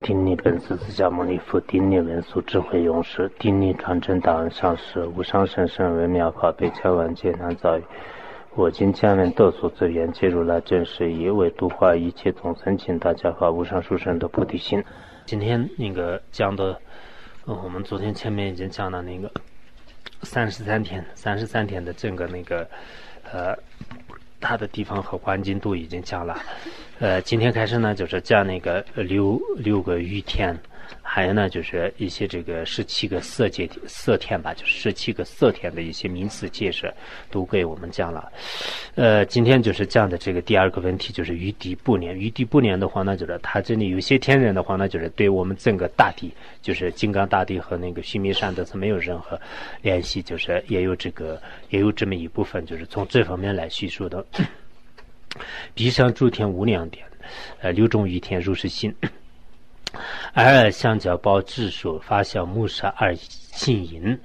丁尼本师释迦牟尼佛，丁尼文殊智慧勇士，丁尼传承大恩上师，无上甚深微妙法，被千万劫难遭遇。我今见闻得所资源，皆如来真实义，为度化一切众生，请大家发无上殊胜的菩提心。今天那个降的，我们昨天前面已经降了那个三十三天，三十三天的整个那个呃。它的地方和环境都已经降了，呃，今天开始呢，就是降那个六六个雨天，还有呢，就是一些这个十七个色界色天吧，就是十七个色天的一些名词解释，都给我们讲了。呃，今天就是讲的这个第二个问题，就是雨滴不连。雨滴不连的话呢，就是它这里有些天人的话呢，就是对我们整个大地，就是金刚大地和那个须弥山都是没有任何联系，就是也有这个。也有这么一部分，就是从这方面来叙述的。彼上诸天无量点，呃，六种雨天如是心。二相交包智数发小木沙二性淫，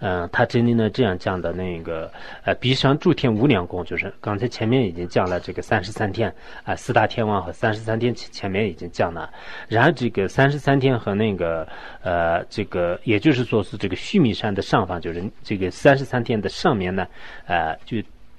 嗯，他这里呢这样讲的那个，呃，彼上诸天无量功，就是刚才前面已经讲了这个三十三天啊，四大天王和三十三天前前面已经讲了，然后这个三十三天和那个呃这个，也就是说是这个须弥山的上方，就是这个三十三天的上面呢，呃就。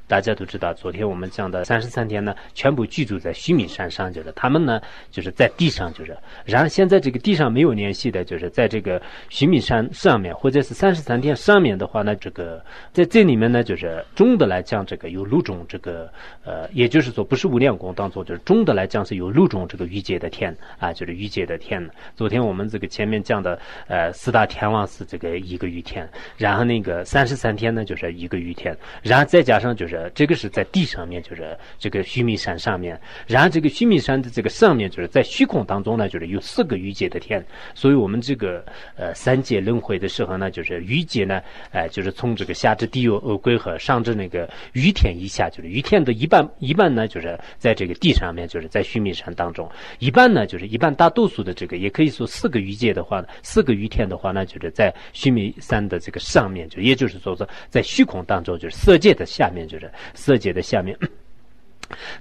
大家都知道，昨天我们讲的三十三天呢，全部居住在须弥山上，就是他们呢，就是在地上，就是。然后现在这个地上没有联系的，就是在这个须弥山上面，或者是三十三天上面的话呢，这个在这里面呢，就是中的来讲，这个有六种这个呃，也就是说不是无量功当中，就是中的来讲是有六种这个欲界的天啊，就是欲界的天。昨天我们这个前面讲的呃四大天王是这个一个雨天，然后那个三十三天呢就是一个雨天，然后再加上就是。这个是在地上面，就是这个须弥山上面。然后这个须弥山的这个上面，就是在虚空当中呢，就是有四个欲界的天。所以我们这个呃三界轮回的时候呢，就是欲界呢，哎，就是从这个下至地狱恶鬼和上至那个雨天以下，就是雨天的一半一半呢，就是在这个地上面，就是在须弥山当中；一半呢，就是一半大多数的这个，也可以说四个欲界的话呢，四个雨天的话呢，就是在须弥山的这个上面，就也就是说说在虚空当中，就是色界的下面，就是。色界的下面。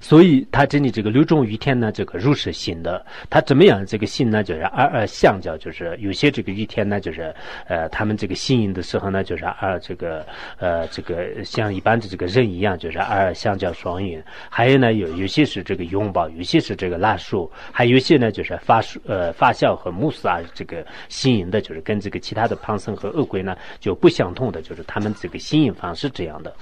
所以他这里这个六种雨天呢，这个入是心的，他怎么样？这个心呢，就是二二相交，就是有些这个雨天呢，就是呃，他们这个心音的时候呢，就是二这个呃，这个像一般的这个人一样，就是二二相交双运。还有呢，有有些是这个拥抱，有些是这个拉手，还有些呢，就是发呃发笑和慕斯啊，这个心音的，就是跟这个其他的旁僧和恶鬼呢就不相同的，就是他们这个心音方式这样的。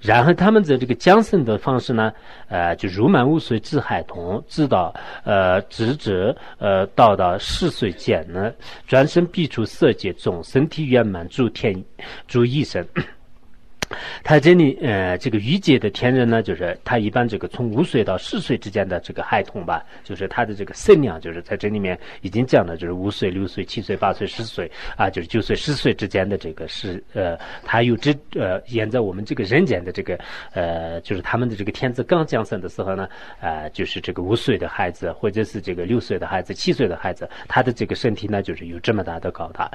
然后他们的这个降生的方式呢？呃，就如满五岁至孩童，直到呃直至呃到到四岁间呢，转身必出色界众，身体圆满，诸天诸一生。他这里呃，这个欲界的天人呢，就是他一般这个从五岁到十岁之间的这个孩童吧，就是他的这个身量，就是在这里面已经讲了，就是五岁、六岁、七岁、八岁、十岁啊，就是九岁、十岁之间的这个是呃，他有这呃，演在我们这个人间的这个呃，就是他们的这个天子刚降生的时候呢，呃，就是这个五岁的孩子或者是这个六岁的孩子、七岁的孩子，他的这个身体呢，就是有这么大的高大。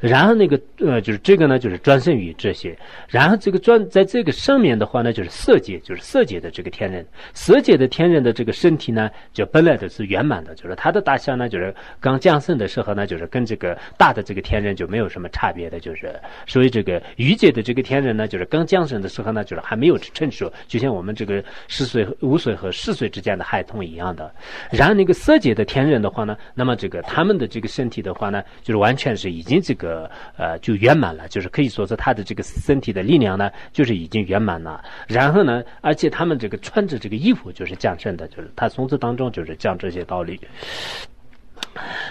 然后那个呃，就是这个呢，就是专生于这些，然后这。个专在这个上面的话呢，就是色界，就是色界的这个天人，色界的天人的这个身体呢，就本来的是圆满的，就是他的大小呢，就是刚降生的时候呢，就是跟这个大的这个天人就没有什么差别的，就是所以这个欲界的这个天人呢，就是刚降生的时候呢，就是还没有成熟，就像我们这个十岁、五岁和四岁之间的孩童一样的。然后那个色界的天人的话呢，那么这个他们的这个身体的话呢，就是完全是已经这个呃就圆满了，就是可以说是他的这个身体的力量呢。就是已经圆满了，然后呢，而且他们这个穿着这个衣服就是降生的，就是他从此当中就是讲这些道理。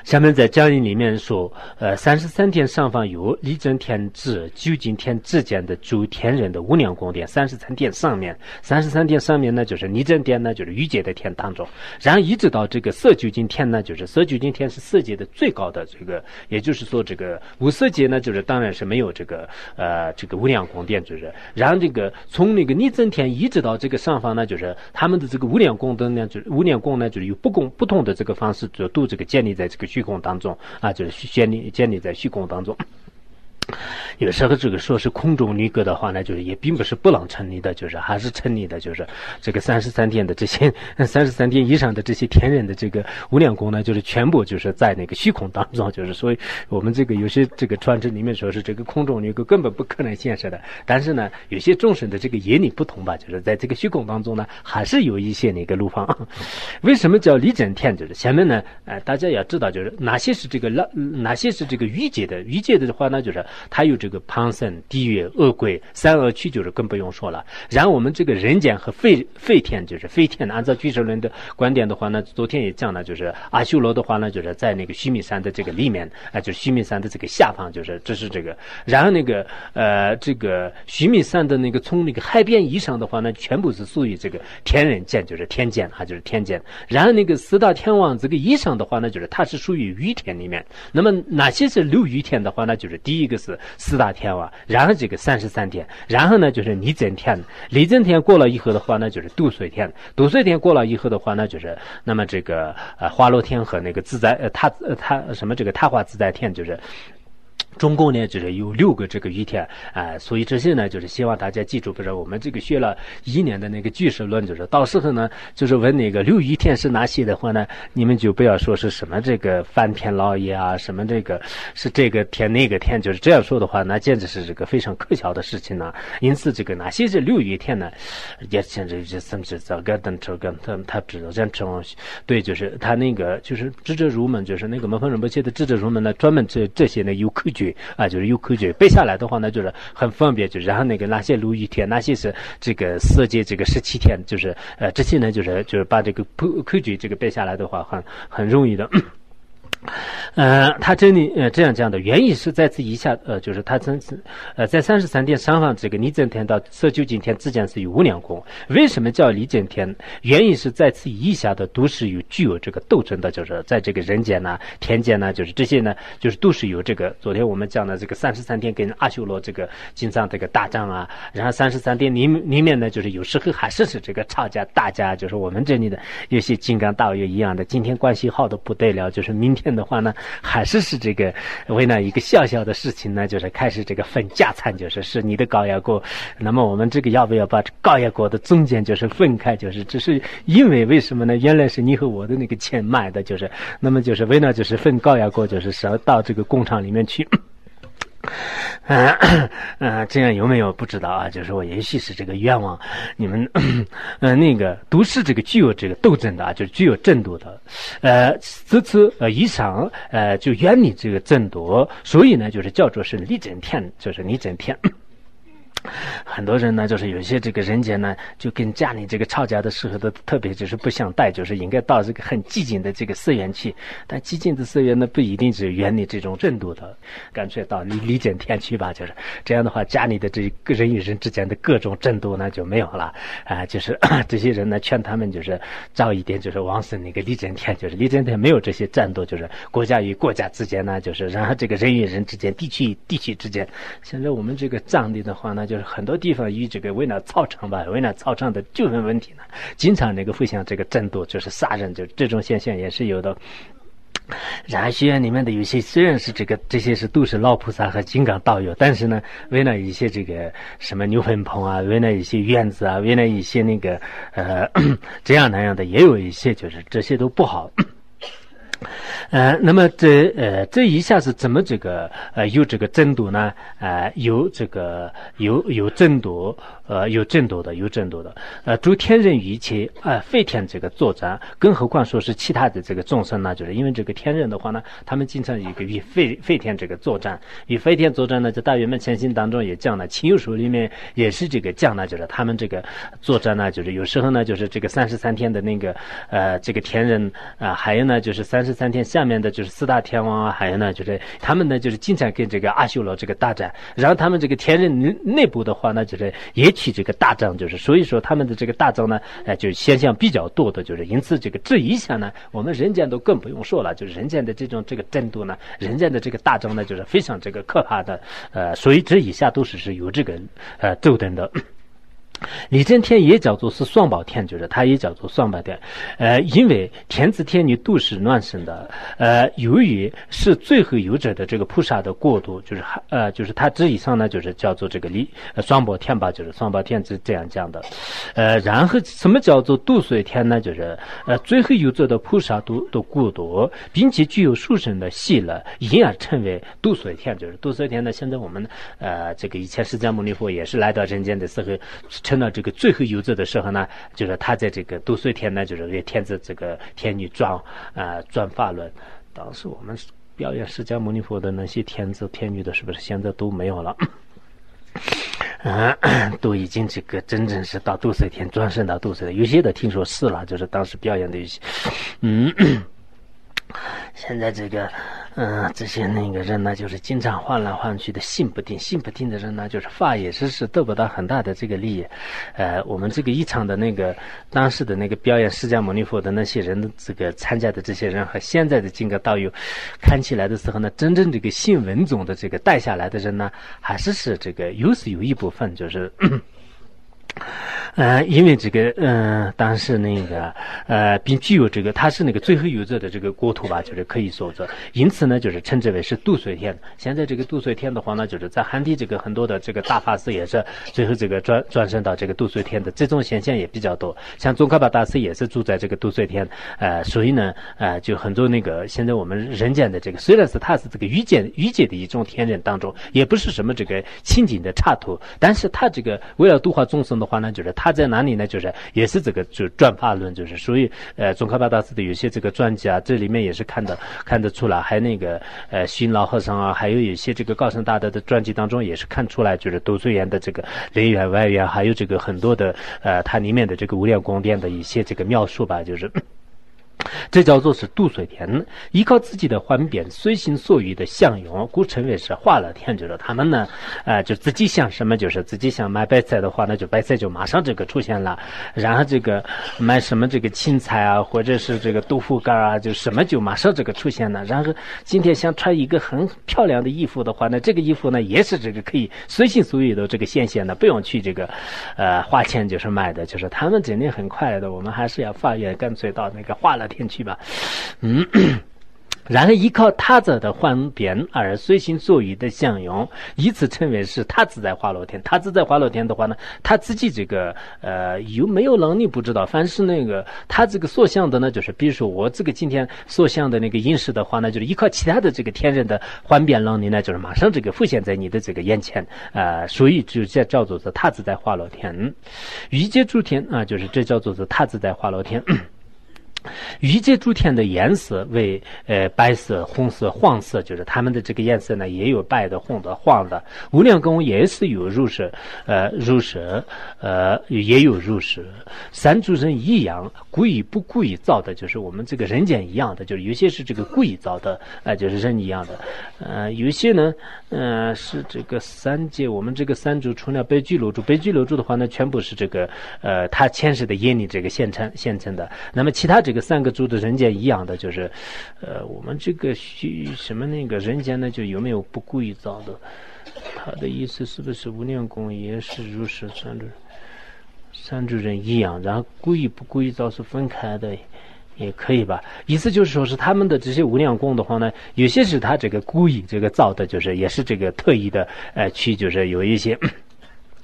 下面在讲义里面说，呃，三十三天上方有立正天至究竟天之间的诸天人的无量宫殿。三十三天上面，三十三天上面呢，就是立正天呢，就是欲界的天当中。然后一直到这个色究竟天呢，就是色究竟天是色界的最高的这个，也就是说这个无色界呢，就是当然是没有这个呃这个无量宫殿，就是。然后这个从那个立正天一直到这个上方呢，就是他们的这个无量宫灯呢，就是无量宫呢，就是有不共不同的这个方式，就度这个。建立在这个虚空当中啊，就是建立建立在虚空当中。有时候这个说是空中女格的话呢，就是也并不是不能成立的，就是还是成立的，就是这个三十三天的这些 三十三天以上的这些天人的这个无量功呢，就是全部就是在那个虚空当中，就是所以我们这个有些这个传承里面说是这个空中女格根本不可能现实的，但是呢，有些众生的这个眼里不同吧，就是在这个虚空当中呢，还是有一些那个路方。为什么叫离整天？就是前面呢，呃，大家要知道，就是哪些是这个哪哪些是这个欲界的欲界的话呢，就是。它有这个潘森、地狱、恶鬼、三恶趣，就是更不用说了。然后我们这个人间和废废天，就是废天。按照俱舍论的观点的话呢，昨天也讲了，就是阿修罗的话呢，就是在那个须弥山的这个里面，啊，就是须弥山的这个下方，就是这是这个。然后那个呃，这个须弥山的那个从那个海边以上的话呢，全部是属于这个天人间，就是天间啊，就是天间。然后那个四大天王这个以上的话呢，就是它是属于雨天里面。那么哪些是六雨天的话呢？就是第一个。是四大天王，然后这个三十三天，然后呢就是离真天，离真天过了以后的话呢，就是度岁天，度岁天过了以后的话呢，就是那么这个呃花落天和那个自在呃他呃他什么这个他化自在天就是。中共呢，就是有六个这个雨天啊，所以这些呢，就是希望大家记住，不是我们这个学了一年的那个句式论，就是到时候呢，就是问那个六雨天是哪些的话呢，你们就不要说是什么这个翻天老爷啊，什么这个是这个天那个天，就是这样说的话，那简直是这个非常可笑的事情呢。因此，这个哪些是六雨天呢？也现在就甚至这个等这个他他知道这样种，对，就是他那个就是智者入门，就是那个门方仁波切的智者入门呢，专门这这些呢有口诀。啊，就是有口诀背下来的话呢，就是很方便。就然后那个哪些录一天，哪些是这个四节这个十七天，就是呃这些呢，就是就是把这个口口诀这个背下来的话，很很容易的。呃，他这里呃这样讲的原因是在此以下，呃，就是他真是呃在三十三天上方这个离正天到色究竟天之间是有无量功。为什么叫离正天？原因是在此以下的都是有具有这个斗争的，就是在这个人间呐、天间呐，就是这些呢，就是都是有这个。昨天我们讲的这个三十三天跟阿修罗这个经藏这个大战啊，然后三十三天里里面呢，就是有时候还是是这个吵架大家，就是我们这里的有些金刚道友一样的，今天关系好的不得了，就是明天。的话呢，还是是这个为了一个小小的事情呢，就是开始这个分家产，就是是你的高压锅。那么我们这个要不要把高压锅的中间就是分开？就是只是因为为什么呢？原来是你和我的那个钱买的，就是那么就是为了就是分高压锅，就是是到这个工厂里面去。嗯嗯，这样有没有不知道啊？就是我也许是这个愿望，你们嗯 那个都是这个具有这个斗争的啊，就是具有争夺的。呃，这次呃以上呃就远离这个争夺，所以呢就是叫做是立整天，就是立整天。很多人呢，就是有些这个人间呢，就跟家里这个吵架的时候都特别就是不想带，就是应该到这个很寂静的这个寺院去。但寂静的寺院呢，不一定是远离这种震度的，干脆到离离间天去吧。就是这样的话，家里的这个人与人之间的各种震度呢就没有了 啊。就是这些人呢，劝他们就是早一点，就是往生那个离间天，就是离间天没有这些战斗，就是国家与国家之间呢，就是然后这个人与人之间、地区与地区之间。现在我们这个藏地的话呢。就是很多地方与这个为了操场吧，为了操场的纠纷问题呢，经常那个互相这个争夺，就是杀人，就这种现象也是有的。然后学院里面的有些虽然是这个这些是都是老菩萨和金刚道友，但是呢，为了一些这个什么牛粪棚啊，为了一些院子啊，为了一些那个呃 这样那样的，也有一些就是这些都不好。呃，那么这呃这一下是怎么这个呃有这个争夺呢？呃，有这个有有争夺。呃，有争夺的，有争夺的。呃，诸天人与一切呃废天这个作战，更何况说是其他的这个众生呢？就是因为这个天人的话呢，他们经常一个与废废天这个作战，与废天作战呢，在大圆满前行当中也讲了，亲友书里面也是这个讲了，就是他们这个作战呢，就是有时候呢，就是这个三十三天的那个呃这个天人啊，还有呢就是三十三天下面的就是四大天王啊，还有呢就是他们呢就是经常跟这个阿修罗这个大战，然后他们这个天人内部的话呢，就是也。起这个大仗，就是所以说他们的这个大仗呢，哎，就现象比较多的，就是因此这个这一下呢，我们人间都更不用说了，就是人间的这种这个争夺呢，人间的这个大仗呢，就是非常这个可怕的，呃，所以这一下都是是有这个呃斗争的。李正天也叫做是双宝天，就是他也叫做双宝天，呃，因为天子天女都是乱生的，呃，由于是最后有者的这个菩萨的过渡，就是呃，就是他这以上呢，就是叫做这个李双宝天吧，就是双宝天是这样讲的，呃，然后什么叫做度岁天呢？就是呃，最后有者的菩萨都都过渡，并且具有殊胜的戏了，因而称为度岁天，就是度岁天呢。现在我们呃，这个以前释迦牟尼佛也是来到人间的时候。成了这个最后游者的时候呢，就是他在这个度岁天呢，就是为天子这个天女转啊转法轮。当时我们表演释迦牟尼佛的那些天子天女的，是不是现在都没有了？嗯，都已经这个真正是到度岁天转生到度岁的，有些的听说是了，就是当时表演的一些，嗯，现在这个。嗯，这些那个人呢，就是经常换来换去的，心不定，心不定的人呢，就是法也是是得不到很大的这个利益。呃，我们这个一场的那个当时的那个表演释迦牟尼佛的那些人，这个参加的这些人和现在的金刚道友，看起来的时候呢，真正这个信文总的这个带下来的人呢，还是是这个有是有一部分就是。呃，因为这个，嗯，当时那个，呃，并具有这个，它是那个最后有者的这个国土吧，就是可以说着，因此呢，就是称之为是度岁天。现在这个度岁天的话呢，就是在汉地这个很多的这个大法师也是最后这个转转生到这个度岁天的这种现象也比较多。像宗喀巴大师也是住在这个度岁天，呃，所以呢，呃，就很多那个现在我们人间的这个，虽然是他是这个欲界欲界的一种天人当中，也不是什么这个清净的刹土，但是他这个为了度化众生的话呢，就是他在哪里呢？就是也是这个就转法论，就是所以呃，宗喀巴大师的有些这个传记啊，这里面也是看的看得出来，还那个呃，新老和尚啊，还有一些这个高僧大德的传记当中也是看出来，就是斗岁岩的这个内缘外缘，还有这个很多的呃，它里面的这个无量光殿的一些这个描述吧，就是。这叫做是度岁天，依靠自己的幻变，随心所欲的享用，故称为是化乐天。就是他们呢，呃，就自己想什么，就是自己想买白菜的话，那就白菜就马上这个出现了。然后这个买什么这个青菜啊，或者是这个豆腐干啊，就什么就马上这个出现了。然后今天想穿一个很漂亮的衣服的话，那这个衣服呢也是这个可以随心所欲的这个现现的，不用去这个呃花钱就是买的。就是他们真的很快的，我们还是要发愿，干脆到那个化乐。天去吧，嗯。然后依靠他者的幻变而随心所欲的享用，以此称为是他自在花乐天。他自在花乐天的话呢，他自己这个呃有没有能力不知道。凡是那个他这个所想的呢，就是比如说我这个今天所想的那个饮食的话呢，就是依靠其他的这个天人的幻变能力呢，就是马上这个浮现在你的这个眼前啊。所以就叫叫做是他自在花乐天，欲界诸天啊，就是这叫做是他自在花乐天。欲界诸天的颜色为呃白色、红色、黄色，就是他们的这个颜色呢，也有白的、红的、黄的。无量宫也是有如是，呃，如是，呃，也有如是。三诸人一样，故意不故意造的，就是我们这个人间一样的，就是有些是这个故意造的，呃，就是人一样的。呃，有些呢，呃，是这个三界，我们这个三诸除了北俱罗珠，北俱罗珠的话呢，全部是这个，呃，他前世的业力这个现成现成的。那么其他这。这个三个住的人间一样的，就是，呃，我们这个虚什么那个人间呢，就有没有不故意造的？他的意思是不是无量功也是如是三住三住人一样？然后故意不故意造是分开的，也可以吧？意思就是说是他们的这些无量功的话呢，有些是他这个故意这个造的，就是也是这个特意的，呃，去就是有一些。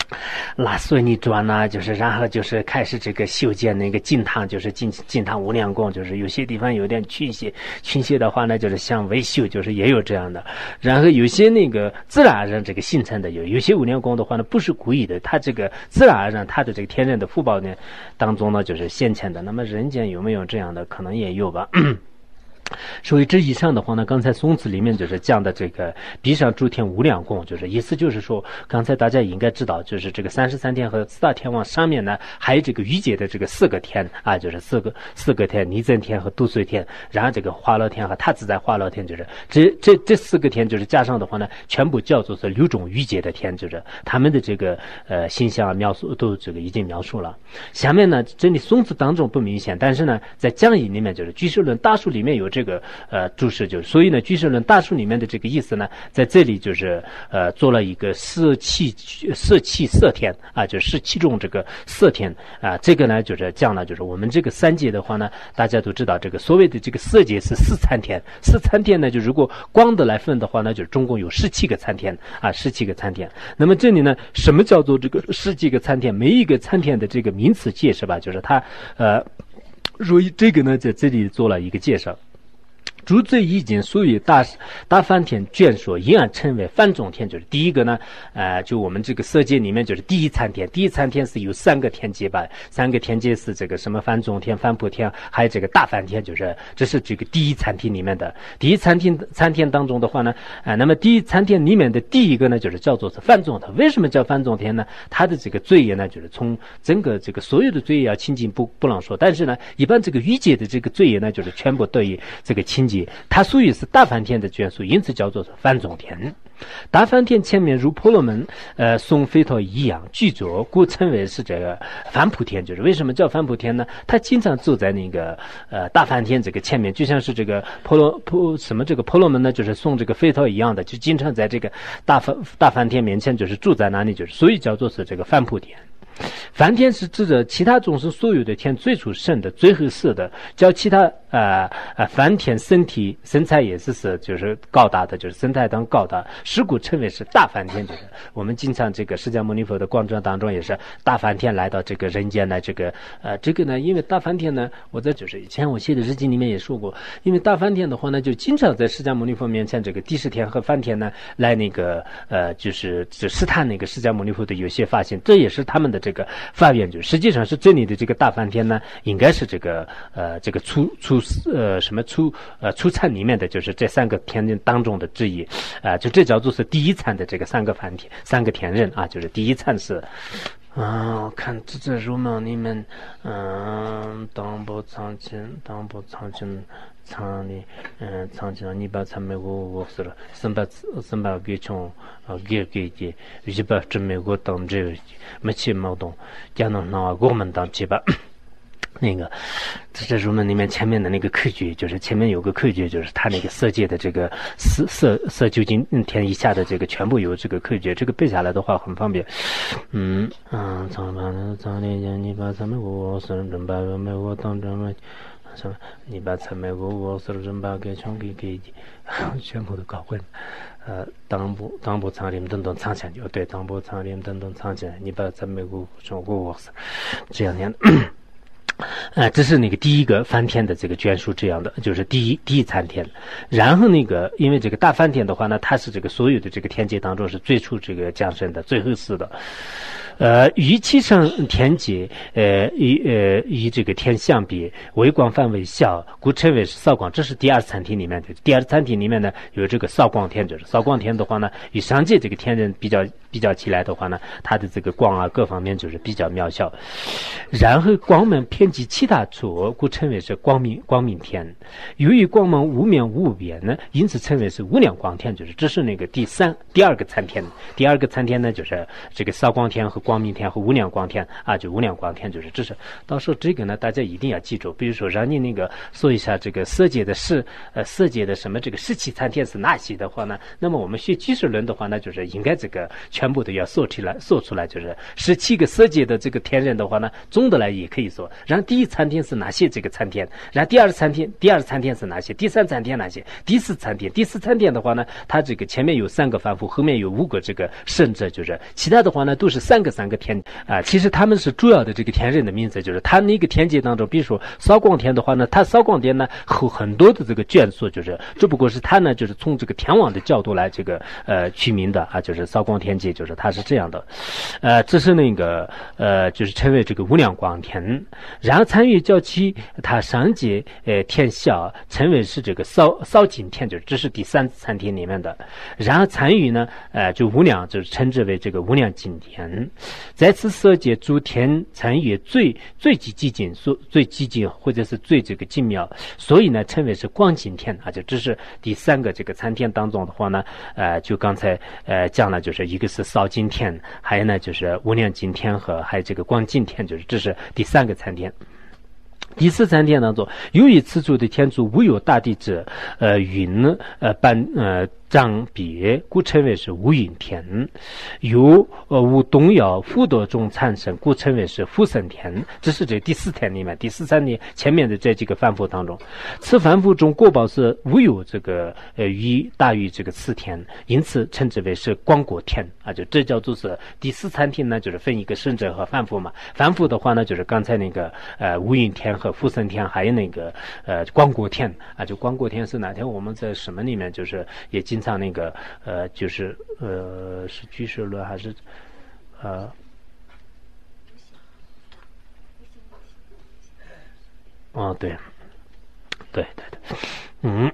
拉水泥砖呐，就是然后就是开始这个修建那个金堂，就是金金堂无量宫，就是有些地方有点倾斜，倾斜的话呢，就是想维修，就是也有这样的。然后有些那个自然而然这个形成的有，有些无量宫的话呢，不是故意的，它这个自然而然它的这个天然的福报呢当中呢，就是现前的。那么人间有没有这样的？可能也有吧。所以这以上的话呢，刚才松子里面就是讲的这个地上诸天无量供，就是意思就是说，刚才大家应该知道，就是这个三十三天和四大天王上面呢，还有这个欲界的这个四个天啊，就是四个四个天，尼增天和度岁天，然后这个花乐天和他自在花乐天，就是这这这四个天，就是加上的话呢，全部叫做是六种欲界的天，就是他们的这个呃形象描述都这个已经描述了。下面呢，这里松子当中不明显，但是呢，在讲义里面就是居士论大书里面有。这这个呃注释，就是所以呢，居士论大书里面的这个意思呢，在这里就是呃做了一个色气色气色天啊，就是七种这个色天啊，这个呢就是讲了，就是我们这个三界的话呢，大家都知道这个所谓的这个色界是四参天，四参天呢就如果光的来分的话呢，就是中共有十七个参天啊，十七个参天。那么这里呢，什么叫做这个十几个参天？每一个参天的这个名词解释吧，就是它呃。所以这个呢，在这里做了一个介绍。诸罪已经属于大大梵天眷属，因而称为梵众天。就是第一个呢，呃，就我们这个色界里面就是第一参天。第一参天是有三个天界吧？三个天界是这个什么梵众天、梵普天，还有这个大梵天，就是这是这个第一参天里面的。第一参天参天当中的话呢，啊，那么第一参天里面的第一个呢，就是叫做是梵众天。为什么叫梵众天呢？它的这个罪业呢，就是从整个这个所有的罪业要清净不不能说，但是呢，一般这个欲界的这个罪业呢，就是全部得以这个清净。它属于是大梵天的眷属，因此叫做是梵众天。大梵天前面如婆罗门、呃送飞陀一样具足，故称为是这个梵普天。就是为什么叫梵普天呢？他经常坐在那个呃大梵天这个前面，就像是这个婆罗婆什么这个婆罗门呢，就是送这个飞陀一样的，就经常在这个大梵大梵天面前，就是住在那里，就是所以叫做是这个梵普天。梵天是指着其他众生所有的天最初生的、最后死的，叫其他呃呃梵天身体身材也是是就是高大的，就是身材当高大，是故称为是大梵天。就是我们经常这个释迦牟尼佛的广传当中也是大梵天来到这个人间来，这个呃这个呢，因为大梵天呢，我在就是以前我写的日记里面也说过，因为大梵天的话呢，就经常在释迦牟尼佛面前这个地释天和梵天呢来那个呃就是就试探那个释迦牟尼佛的有些发现，这也是他们的。这个发愿就实际上是这里的这个大梵天呢，应该是这个呃这个初呃什么初呃初参里面的就是这三个天人当中的之一啊，就这叫做是第一参的这个三个梵天三个田人啊，就是第一参是啊，我看这这入门里面嗯，当不藏经，当不藏经。藏的，嗯，藏起来，你把藏美国我死了，三百三百给穷，啊，给给给，一百真美国当这个没钱没动，讲到那我们当几百，那个，这这入门里面前面的那个课句，就是前面有个课句，就是他那个色界的这个色色色究竟天以下的这个全部有这个课句，这个背下来的话很方便。嗯嗯，藏把藏的讲，你把藏美国我死了，真把美国当这么。什么？你把陈美国我所有人把给全给给 全部都搞混，呃，当部当部仓里等等藏起来，哦，对，当部仓里等等藏起来，你把陈美国全国我是这样念的，啊，这是那个第一个翻天的这个卷书这样的，就是第一第一参天。然后那个，因为这个大翻天的话呢，它是这个所有的这个天界当中是最初这个降生的，最后死的。呃，与其上天界，呃，与呃与这个天相比，微光范围小，故称为是少光。这是第二餐厅里面的。第二餐厅里面呢，有这个少光天，就是少光天的话呢，与上界这个天人比较比较起来的话呢，它的这个光啊各方面就是比较渺小。然后光门偏及其他处，故称为是光明光明天。由于光芒无面无边呢，因此称为是无量光天，就是这是那个第三第二个参天。第二个参天呢，就是这个少光天和。光明天和无量光天啊，就无量光天，就是这是。到时候这个呢，大家一定要记住。比如说，让你那个说一下这个色界的世呃色界的什么这个十七参天是哪些的话呢？那么我们学基础论的话呢，就是应该这个全部都要说出来，说出来就是十七个色界的这个天人的话呢，总的来也可以说。第一餐厅是哪些这个餐厅？然后第二餐厅，第二餐厅是哪些？第三餐厅哪些？第四餐厅，第四餐厅的话呢，它这个前面有三个凡夫，后面有五个这个圣者，就是其他的话呢，都是三个。三个天啊，其实他们是主要的这个天人的名字，就是他那个天界当中，比如说扫光天的话呢，他扫光天呢后很多的这个眷属，就是只不过是他呢，就是从这个天王的角度来这个呃取名的啊，就是扫光天界，就是他是这样的，呃，这是那个呃，就是称为这个无量光天，然后参与叫其他上界呃天下称为是这个扫扫尽天，就是这是第三餐厅里面的，然后参与呢呃就无量就是称之为这个无量尽天。在此色界诸天参与最最极寂静，所最寂静或者是最这个精妙，所以呢称为是光景天啊。就这是第三个这个餐厅当中的话呢，呃，就刚才呃讲了，就是一个是扫尽天，还有呢就是无量尽天和还有这个光景天，就是这是第三个餐厅。第四三天当中，由于此处的天主无有大地之，呃，云呃般呃。张别，故称为是无云天；有呃无动摇福德中产生，故称为是福生天。这是这第四天里面第四三天前面的这几个凡夫当中，此凡夫中果报是无有这个呃于大于这个次天，因此称之为是光果天啊。就这叫做是第四三天呢，就是分一个圣者和凡夫嘛。凡夫的话呢，就是刚才那个呃无云天和福生天，还有那个呃光果天啊。就光果天是哪天我们在什么里面就是也经。经常那个呃，就是呃，是居士论还是呃？哦，对，对对对，嗯。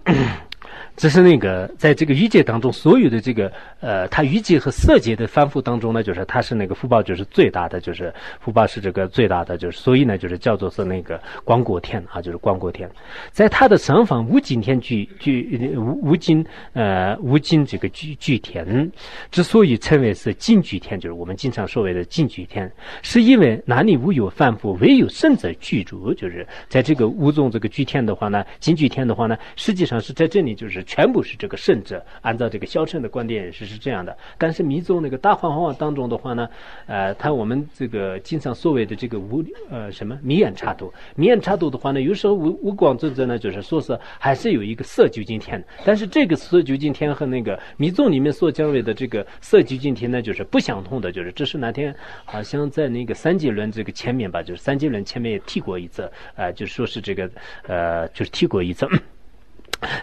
这是那个在这个欲界当中，所有的这个呃，他欲界和色界的反复当中呢，就是他是那个福报就是最大的，就是福报是这个最大的，就是所以呢，就是叫做是那个光果天啊，就是光果天，在他的上方无尽天具具无无尽呃无尽这个具具天，之所以称为是净具天，就是我们经常所谓的净具天，是因为哪里无有反复，唯有圣者居住，就是在这个无中这个具天的话呢，净具天的话呢，实际上是在这里就就是。全部是这个圣者，按照这个消沉的观点也是是这样的。但是密宗那个大幻化当中的话呢，呃，他我们这个经常所谓的这个无呃什么迷眼插图，迷眼插图的话呢，有时候无无光正者呢，就是说是还是有一个色究竟天。但是这个色究竟天和那个密宗里面所讲为的这个色究竟天呢，就是不相通的。就是这是那天好像在那个三界轮这个前面吧，就是三界轮前面也提过一次，呃，就说是这个呃，就是提过一次。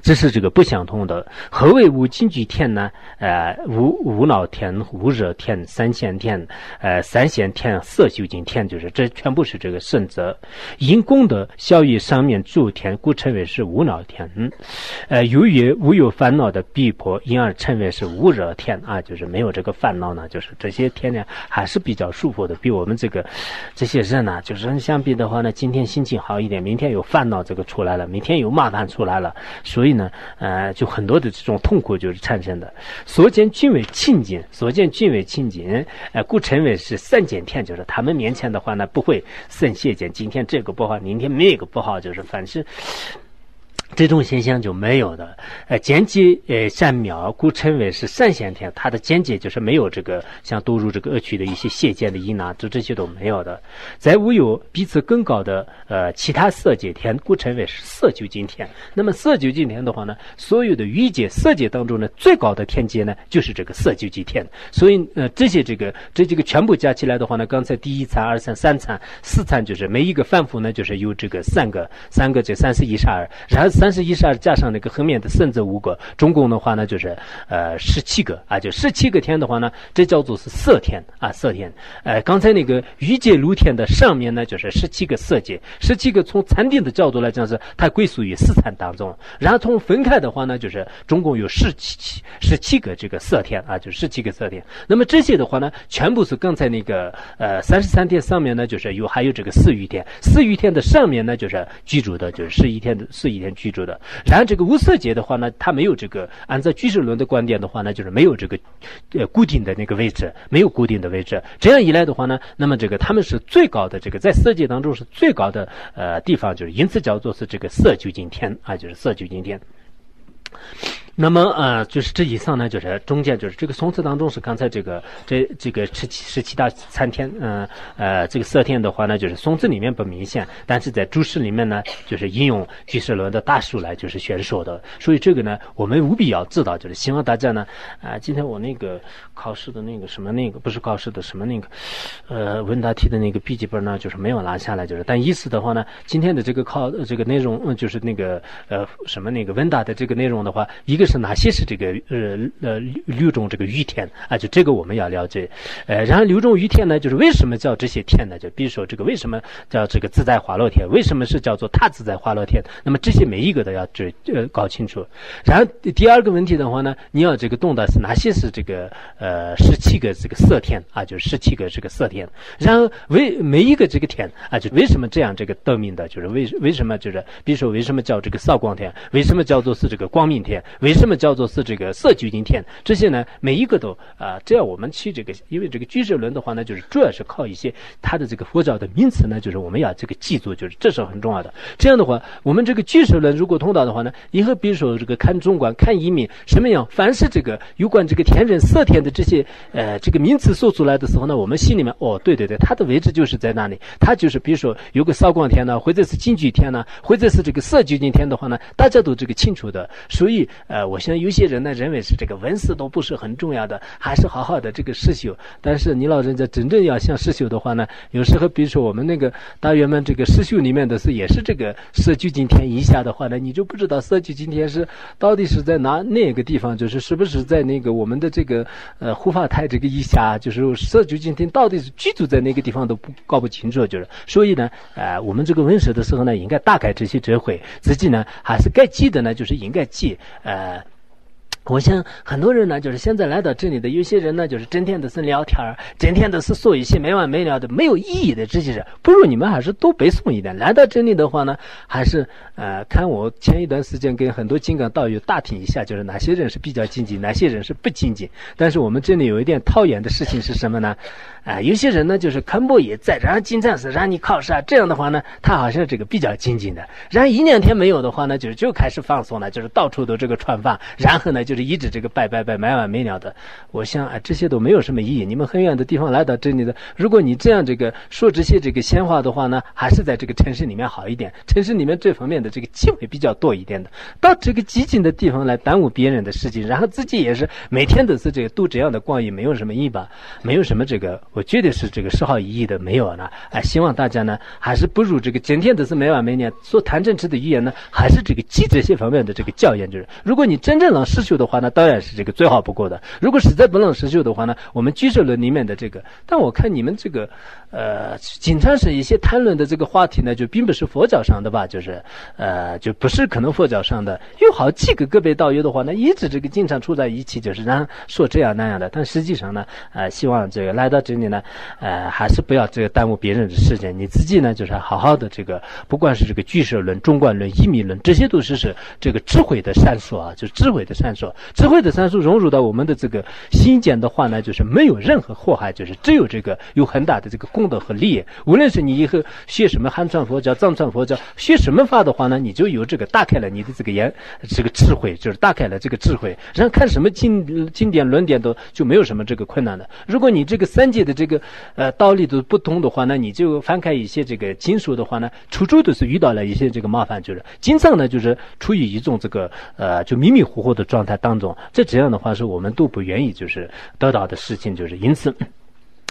这是这个不相同的。何为无尽具天呢？呃，无无脑天、无热天、三线天、呃三线天、色修净天，就是这全部是这个圣者。因功德效于上面诸天，故称为是无脑天。呃，由于无有烦恼的逼迫，因而称为是无热天啊，就是没有这个烦恼呢，就是这些天呢还是比较舒服的，比我们这个这些人呢，就是相比的话呢，今天心情好一点，明天有烦恼这个出来了，明天有麻烦出来了。所以呢，呃，就很多的这种痛苦就是产生的。所见均为清净，所见均为清净，呃，故称为是三见天，就是他们面前的话呢，不会生谢见。今天这个不好，明天那个不好，就是反正。这种现象就没有的，呃，间接呃善苗，故称为是善先天。它的间接就是没有这个像堕入这个恶趣的一些邪见的因啊，就这些都没有的。再无有彼此更高的呃其他色界天，故称为是色究竟天。那么色究竟天的话呢，所有的欲界色界当中呢，最高的天界呢，就是这个色究竟天。所以呃这些这个这几个全部加起来的话呢，刚才第一参、二参、三参、四参就是每一个反复呢，就是有这个三个三个这三十一十二，然后。三十一十二加上那个后面的甚至五个，总共的话呢就是呃十七个啊，就十七个天的话呢，这叫做是色天啊色天。呃，刚才那个欲界露天的上面呢就是十七个色界，十七个从禅定的角度来讲是它归属于四禅当中。然后从分开的话呢，就是总共有十七七十七个这个色天啊，就十七个色天。那么这些的话呢，全部是刚才那个呃三十三天上面呢就是有还有这个四余天，四余天的上面呢就是居住的，就是十一天的十一天居。住的，然后这个无色界的话呢，它没有这个按照居士论的观点的话呢，就是没有这个呃固定的那个位置，没有固定的位置。这样一来的话呢，那么这个他们是最高的这个在色界当中是最高的呃地方，就是因此叫做是这个色究竟天啊，就是色究竟天。那么呃，就是这以上呢，就是中间就是这个松字当中是刚才这个这这个十七十七大参天，嗯呃，这个色天的话呢，就是松字里面不明显，但是在注释里面呢，就是应用俱舍轮的大数来就是选手的，所以这个呢，我们务必要知道，就是希望大家呢，啊，今天我那个考试的那个什么那个不是考试的什么那个，呃，问答题的那个笔记本呢，就是没有拿下来，就是但意思的话呢，今天的这个考这个内容，就是那个呃什么那个问答的这个内容的话，一个。是哪些是这个呃呃六种这个雨天啊？就这个我们要了解。呃，然后六种雨天呢，就是为什么叫这些天呢？就比如说这个为什么叫这个自在华罗天？为什么是叫做他自在华罗天？那么这些每一个都要这呃搞清楚。然后第二个问题的话呢，你要这个懂得是哪些是这个呃呃十七个这个色天啊？就是十七个这个色天。然后为每一个这个天啊，就为什么这样这个得名的？就是为为什么就是比如说为什么叫这个扫光天？为什么叫做是这个光明天？为什么叫做是这个色究竟天？这些呢，每一个都啊，只要我们去这个，因为这个居士论的话呢，就是主要是靠一些它的这个佛教的名词呢，就是我们要这个记住，就是这是很重要的。这样的话，我们这个居士论如果通达的话呢，以后比如说这个看中观、看移民什么样，凡是这个有关这个天人色天的这些呃这个名词说出来的时候呢，我们心里面哦，对对对，它的位置就是在那里，它就是比如说有个扫光天呢，或者是净居天呢，或者是这个色究竟天的话呢，大家都这个清楚的。所以呃，我想有些人呢认为是这个文字都不是很重要的，还是好好的这个实修。但是你老人家真正要想实修的话呢，有时候比如说我们那个大员们这个实修里面的是也是这个色究竟天以下的话呢，你就不知道色究竟天是到底是在哪哪个地方，就是是不是在那个我们的这个呃护法台这个以下，就是社区今天到底是居住在哪个地方都不搞不清楚，就是所以呢，呃，我们这个问世的时候呢，应该大概这些智慧，自己呢还是该记的呢，就是应该记，呃。我想很多人呢，就是现在来到这里的，有些人呢，就是整天都是聊天儿，整天都是说一些没完没了的、没有意义的这些事。不如你们还是多背诵一点。来到这里的话呢，还是呃，看我前一段时间跟很多金刚道友打听一下，就是哪些人是比较精进，哪些人是不精进。但是我们这里有一点讨厌的事情是什么呢？啊，有些人呢，就是科目也在，然后经常是让你考试啊，这样的话呢，他好像这个比较精进的。然后一两天没有的话呢，就就开始放松了，就是到处都这个串放，然后呢，就一直这个拜拜拜，没完没了的。我想啊，这些都没有什么意义。你们很远的地方来到这里的，如果你这样这个说这些这个闲话的话呢，还是在这个城市里面好一点。城市里面这方面的这个机会比较多一点的，到这个寂静的地方来耽误别人的事情，然后自己也是每天都是这个度这样的光，也没有什么意义吧？没有什么这个。我觉得是这个十毫一义的没有了，哎，希望大家呢还是不如这个今天都是没完没了说谈政治的语言呢，还是这个记这些方面的这个教研就是，如果你真正能失去的话，那当然是这个最好不过的。如果实在不能实修的话呢，我们居士论里面的这个，但我看你们这个呃，经常是一些谈论的这个话题呢，就并不是佛教上的吧，就是呃，就不是可能佛教上的。有好几个个别道友的话呢，一直这个经常处在一起，就是让说这样那样的，但实际上呢，呃，希望这个来到这。里呢，呃，还是不要这个耽误别人的时间。你自己呢，就是好好的这个，不管是这个居舍论、中观论、一米论，这些都是是这个智慧的闪烁啊，就是智慧的闪智慧的闪烁融入到我们的这个心间的话呢，就是没有任何祸害，就是只有这个有很大的这个功德和利益。无论是你以后学什么汉传佛教、藏传佛教，学什么法的话呢，你就有这个打开了你的这个眼，这个智慧，就是打开了这个智慧。然后看什么经经典论点都就没有什么这个困难的。如果你这个三界的这个呃道理都不通的话，那你就翻开一些这个经书的话呢，处处都是遇到了一些这个麻烦，就是经常呢就是处于一种这个呃就迷迷糊糊的状态当中。这这样的话是我们都不愿意就是得到的事情，就是因此。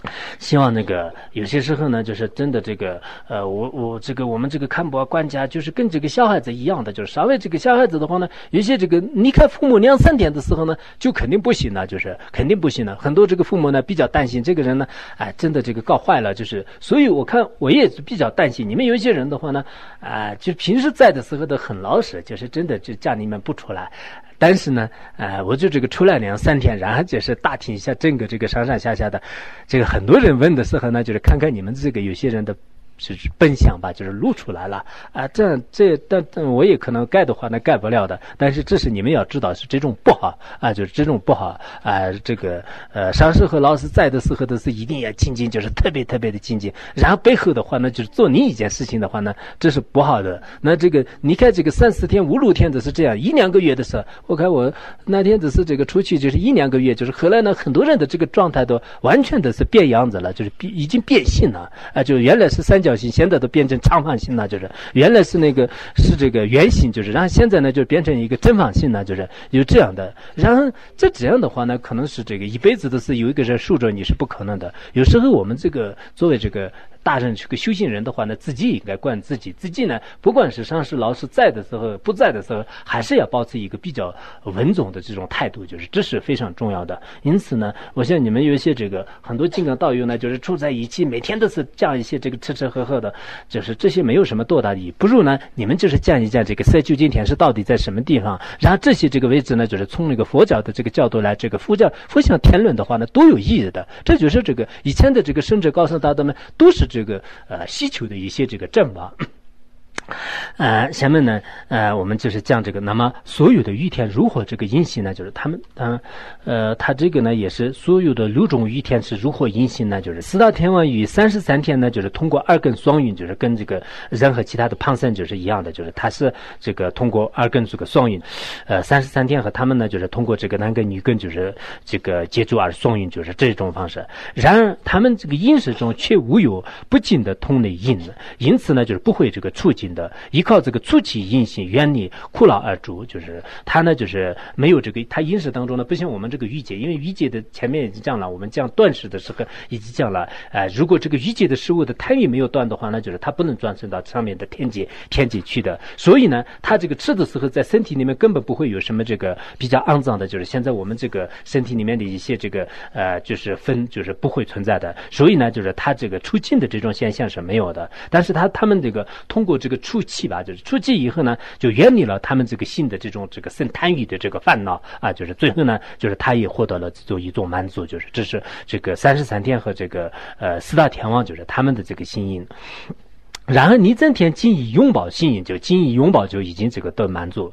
希望那个有些时候呢，就是真的这个呃，我我这个我们这个看博管家，就是跟这个小孩子一样的，就是稍微这个小孩子的话呢，有些这个离开父母两三天的时候呢，就肯定不行了，就是肯定不行了。很多这个父母呢比较担心这个人呢，哎，真的这个搞坏了，就是所以我看我也比较担心。你们有些人的话呢，啊，就平时在的时候都很老实，就是真的就家里面不出来。但是呢，呃，我就这个出来两三天，然后就是打听一下整个这个上上下下的，这个很多人问的时候呢，就是看看你们这个有些人的。是奔向吧，就是露出来了啊！这这但但我也可能盖的话，那盖不了的。但是这是你们要知道，是这种不好啊，就是这种不好啊。这个呃，上师和老师在的时候都是一定要精进，就是特别特别的精进。然后背后的话呢，就是做另一件事情的话呢，这是不好的。那这个你看这个三四天、五六天都是这样，一两个月的时候，我看我那天只是这个出去就是一两个月，就是后来呢，很多人的这个状态都完全都是变样子了，就是变已经变性了啊，就原来是三角。小心，现在都变成长方形了，就是原来是那个是这个圆形，就是然后现在呢就变成一个正方形了，就是有这样的。然后这这样的话呢，可能是这个一辈子都是有一个人竖着你是不可能的。有时候我们这个作为这个。大人这个修行人的话呢，自己应该管自己。自己呢，不管是上师老师在的时候，不在的时候，还是要保持一个比较稳重的这种态度，就是这是非常重要的。因此呢，我想你们有一些这个很多金刚道友呢，就是住在一起，每天都是讲一些这个吃吃喝喝的，就是这些没有什么多大意义。不如呢，你们就是讲一讲这个色究竟天是到底在什么地方。然后这些这个位置呢，就是从那个佛教的这个角度来，这个佛教佛像天论的话呢，都有意义的。这就是这个以前的这个圣者高僧大德们，都是这这个呃。需求的一些这个阵亡。呃，下面呢，呃，我们就是讲这个。那么，所有的雨天如何这个运行呢？就是他们，他，呃，他这个呢，也是所有的六种雨天是如何运行呢？就是四大天王与三十三天呢，就是通过二根双运，就是跟这个人和其他的旁生就是一样的，就是他是这个通过二根这个双运，呃，三十三天和他们呢，就是通过这个男根女根，就是这个接触而双运，就是这种方式。然而，他们这个饮食中却无有不尽的同类因，因此呢，就是不会这个触及的。依靠这个初期阴性原理苦恼而住，就是他呢，就是没有这个他饮食当中呢，不像我们这个御界，因为御界的前面已经讲了，我们讲断食的时候已经讲了，呃，如果这个御界的食物的贪欲没有断的话，那就是他不能转生到上面的天界天界去的。所以呢，他这个吃的时候在身体里面根本不会有什么这个比较肮脏的，就是现在我们这个身体里面的一些这个呃，就是分就是不会存在的。所以呢，就是他这个出境的这种现象是没有的。但是他他们这个通过这个出气。吧，就是出气以后呢，就远离了他们这个性的这种这个生贪欲的这个烦恼啊，就是最后呢，就是他也获得了这种一种满足，就是这是这个三十三天和这个呃四大天王，就是他们的这个心印。然而，你整天仅以拥抱信引，就仅以拥抱就已经这个得满足。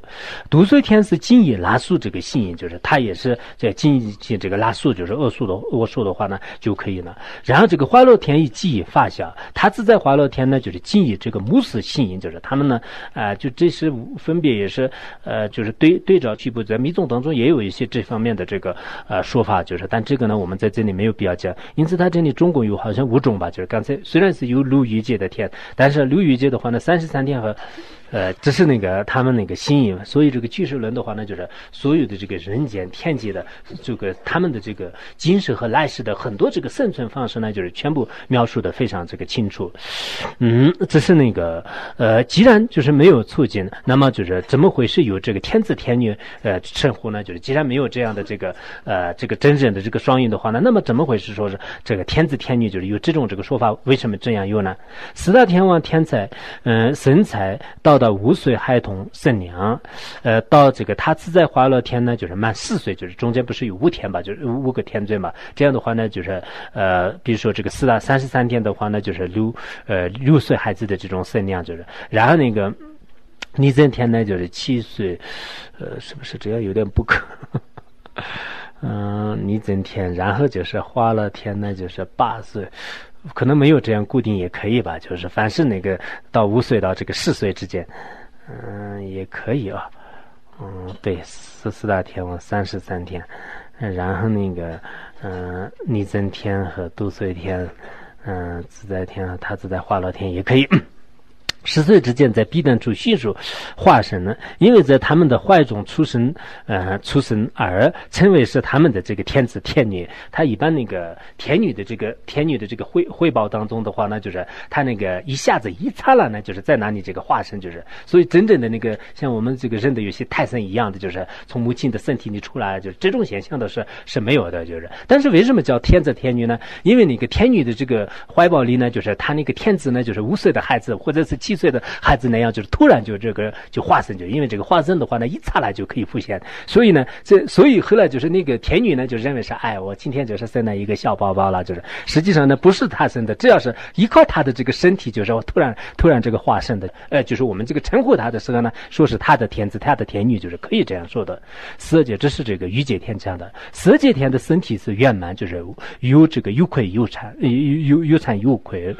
毒水天是仅以拉素这个信引，就是他也是在仅以这个拉素，就是恶素的恶素的话呢就可以了。然后这个花乐天以记以发酵，他自在花乐天呢就是仅以这个母死信引，就是他们呢啊就这是分别也是呃就是对对照区部在密宗当中也有一些这方面的这个呃说法，就是但这个呢我们在这里没有必要讲。因此，他这里总共有好像五种吧，就是刚才虽然是有入欲界的天，但但是六欲界的话呢，三十三天和。呃，这是那个他们那个心意，所以这个巨石轮的话呢，就是所有的这个人间天界的这个他们的这个今世和来世的很多这个生存方式呢，就是全部描述的非常这个清楚。嗯，这是那个呃，既然就是没有促进，那么就是怎么回事？有这个天子天女呃称呼呢？就是既然没有这样的这个呃这个真正的这个双运的话呢，那么怎么回事？说是这个天子天女就是有这种这个说法？为什么这样有呢？四大天王天才嗯神才到。到五岁孩童生娘，呃，到这个他自在华乐天呢，就是满四岁，就是中间不是有五天吧，就是五个天罪嘛。这样的话呢，就是呃，比如说这个四大三十三天的话呢，就是六呃六岁孩子的这种生娘，就是。然后那个逆增天呢，就是七岁，呃，是不是这样有点不可？嗯，逆增天，然后就是华乐天呢，就是八岁。可能没有这样固定也可以吧，就是凡是那个到五岁到这个四岁之间，嗯，也可以啊。嗯，对，四四大天王三十三天，然后那个嗯，逆增天和度岁天，嗯，自在天和他自在化乐天也可以。十岁之间在彼等处迅速化身呢，因为在他们的怀中出生，呃，出生而称为是他们的这个天子天女。他一般那个天女的这个天女的这个汇汇报当中的话呢，就是他那个一下子一刹那呢，就是在哪里这个化身，就是所以真正的那个像我们这个人的有些太神一样的，就是从母亲的身体里出来，就是这种现象的是是没有的，就是。但是为什么叫天子天女呢？因为那个天女的这个怀抱里呢，就是他那个天子呢，就是五岁的孩子或者是七。岁的孩子那样，就是突然就这个就化身，就因为这个化身的话呢，一刹那就可以复现。所以呢，这所以后来就是那个天女呢，就认为是，哎，我今天就是生了一个小宝宝了，就是实际上呢不是他生的，只要是依靠他的这个身体，就是我突然突然这个化身的，呃，就是我们这个称呼他的时候呢，说是他的天子，他的天女，就是可以这样说的。十二界这是这个玉界天讲的，十二界天的身体是圆满，就是有这个有亏有产，有有有产有亏。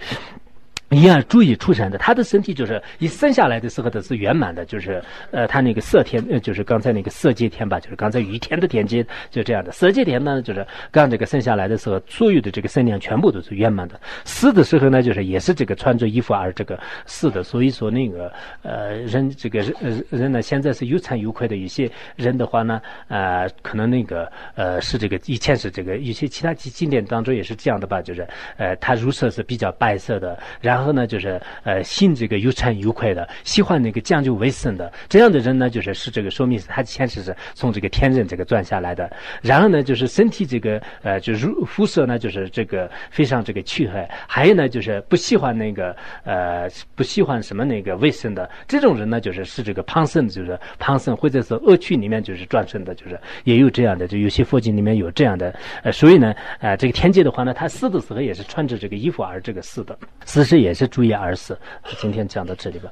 你要注意出生的，他的身体就是一生下来的时候都是圆满的，就是呃，他那个色天，呃，就是刚才那个色界天吧，就是刚才雨天的天界就这样的。色界天呢，就是刚这个生下来的时候，所有的这个生量全部都是圆满的。死的时候呢，就是也是这个穿着衣服而这个死的。所以说那个呃人这个人人呢，现在是有惭有愧的。有些人的话呢，呃，可能那个呃是这个以前是这个有些其他经经典当中也是这样的吧，就是呃他入色是比较白色的，然然后呢，就是呃，心这个有惭有快的，喜欢那个讲究卫生的，这样的人呢，就是是这个说明是他前世是从这个天人这个转下来的。然后呢，就是身体这个呃，就是肤色呢，就是这个非常这个黢黑。还有呢，就是不喜欢那个呃，不喜欢什么那个卫生的这种人呢，就是是这个胖生，就是胖生或者是恶趣里面就是转生的，就是也有这样的，就有些佛经里面有这样的。呃，所以呢，呃，这个天界的话呢，他死的时候也是穿着这个衣服而这个死的，死时也。也是注意儿子，今天讲到这里吧。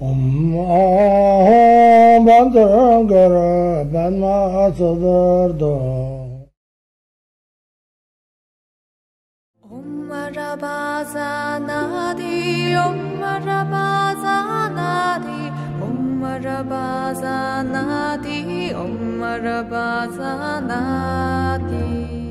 Om bandar gara ban ma. Om marabaza nadi, om marabaza nadi, om marabaza nadi, om marabaza nadi.